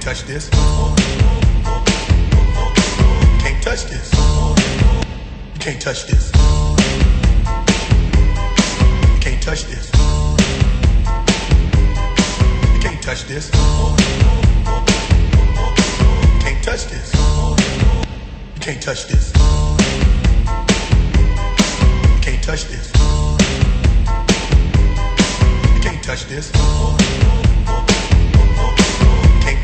can't touch this. Can't touch this. You can't touch this. Can't touch this. Can't touch this. Can't touch this. Can't touch this. Can't touch this. Can't touch this.